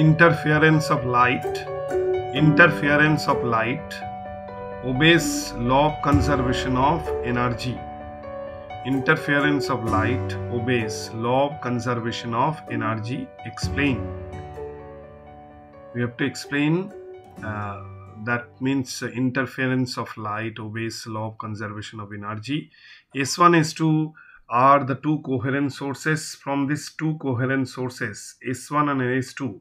interference of light interference of light obeys law of conservation of energy. Interference of light obeys law of conservation of energy explain. We have to explain uh, that means interference of light obeys law of conservation of energy. S1 s2 are the two coherent sources. From these two coherent sources s1 and s2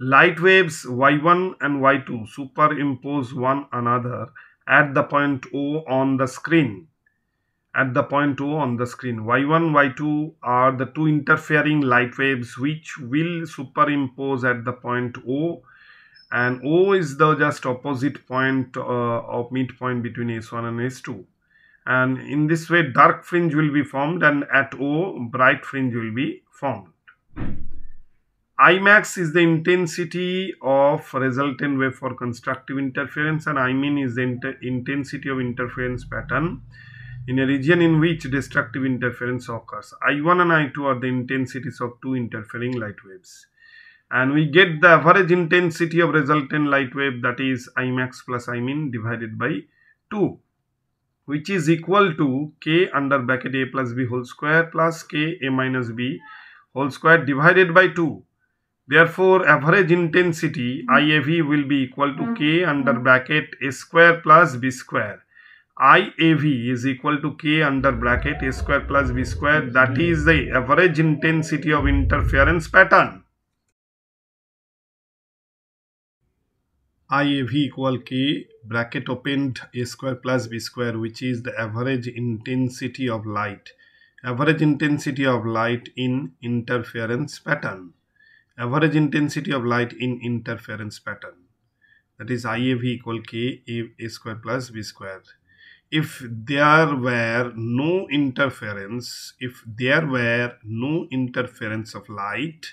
light waves y1 and y2 superimpose one another at the point o on the screen. At the point o on the screen. Y1 y2 are the two interfering light waves which will superimpose at the point o. And o is the just opposite point uh, of midpoint between s1 and s2 and in this way dark fringe will be formed and at o bright fringe will be formed Imax is the intensity of resultant wave for constructive interference and I Imin is the inter intensity of interference pattern in a region in which destructive interference occurs. I1 and I2 are the intensities of two interfering light waves. And we get the average intensity of resultant light wave that is Imax plus I Imin divided by 2 which is equal to k under bracket a plus b whole square plus k a minus b whole square divided by 2 Therefore, average intensity hmm. IAV will be equal to hmm. K under hmm. bracket A square plus B square. IAV is equal to K under bracket A square plus B square. That is the average intensity of interference pattern. IAV equal K bracket opened A square plus B square which is the average intensity of light. Average intensity of light in interference pattern average intensity of light in interference pattern that is IAV equal K A, a square plus B square. If there were no interference, if there were no interference of light,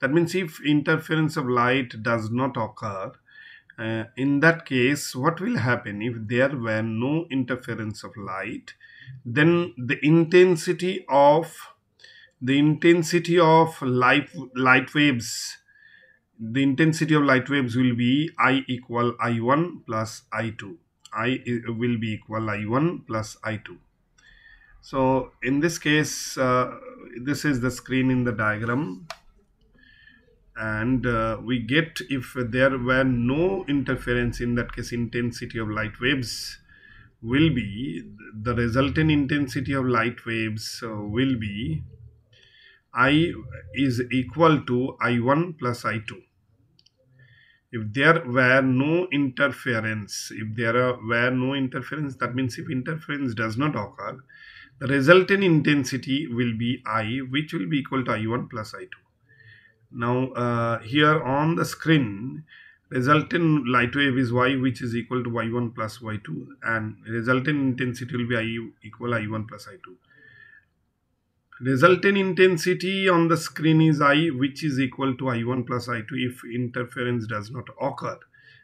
that means if interference of light does not occur, uh, in that case, what will happen if there were no interference of light? Then the intensity of the intensity of light light waves the intensity of light waves will be i equal i1 plus i2 i will be equal i1 plus i2 so in this case uh, this is the screen in the diagram. And uh, we get if there were no interference in that case intensity of light waves will be the resultant intensity of light waves uh, will be I is equal to I1 plus I2. If there were no interference, if there were no interference, that means if interference does not occur, the resultant intensity will be I, which will be equal to I1 plus I2. Now, uh, here on the screen, resultant light wave is Y, which is equal to Y1 plus Y2, and resultant intensity will be I equal I1 plus I2 resultant intensity on the screen is I which is equal to I1 plus I2 if interference does not occur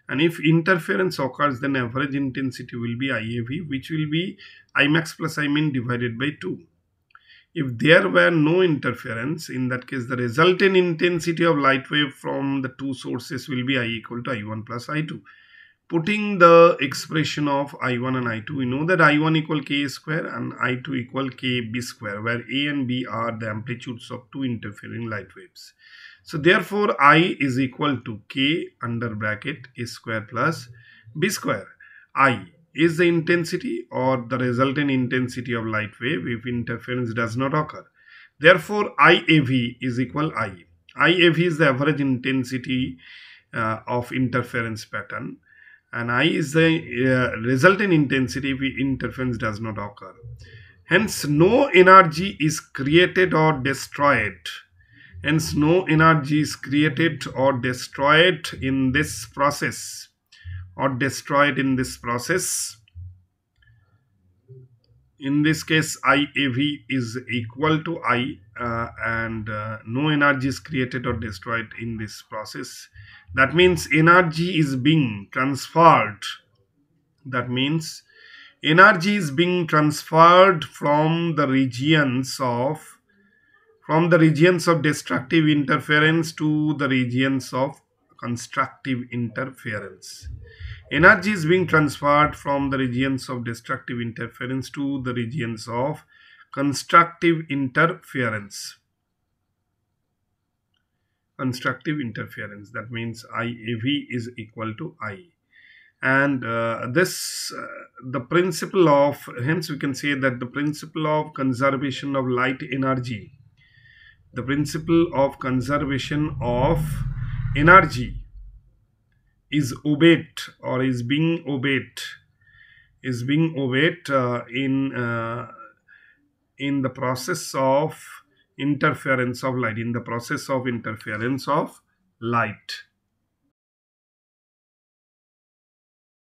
and if interference occurs then average intensity will be IAV which will be Imax plus I Imin divided by 2. If there were no interference in that case the resultant intensity of light wave from the two sources will be I equal to I1 plus I2 putting the expression of i1 and i2 we know that i1 equal k square and i2 equal k b square where a and b are the amplitudes of two interfering light waves. So therefore i is equal to k under bracket a square plus b square. I is the intensity or the resultant intensity of light wave if interference does not occur. Therefore iav is equal i. Iav is the average intensity uh, of interference pattern and I is the uh, resultant intensity if interference does not occur. Hence, no energy is created or destroyed. Hence, no energy is created or destroyed in this process or destroyed in this process. In this case, IAV is equal to I uh, and uh, no energy is created or destroyed in this process that means energy is being transferred that means energy is being transferred from the regions of from the regions of destructive interference to the regions of constructive interference. Energy is being transferred from the regions of destructive interference to the regions of constructive interference. Constructive interference that means IAV is equal to I and uh, this uh, the principle of hence we can say that the principle of conservation of light energy the principle of conservation of energy is obeyed or is being obeyed is being obeyed uh, in uh, in the process of interference of light in the process of interference of light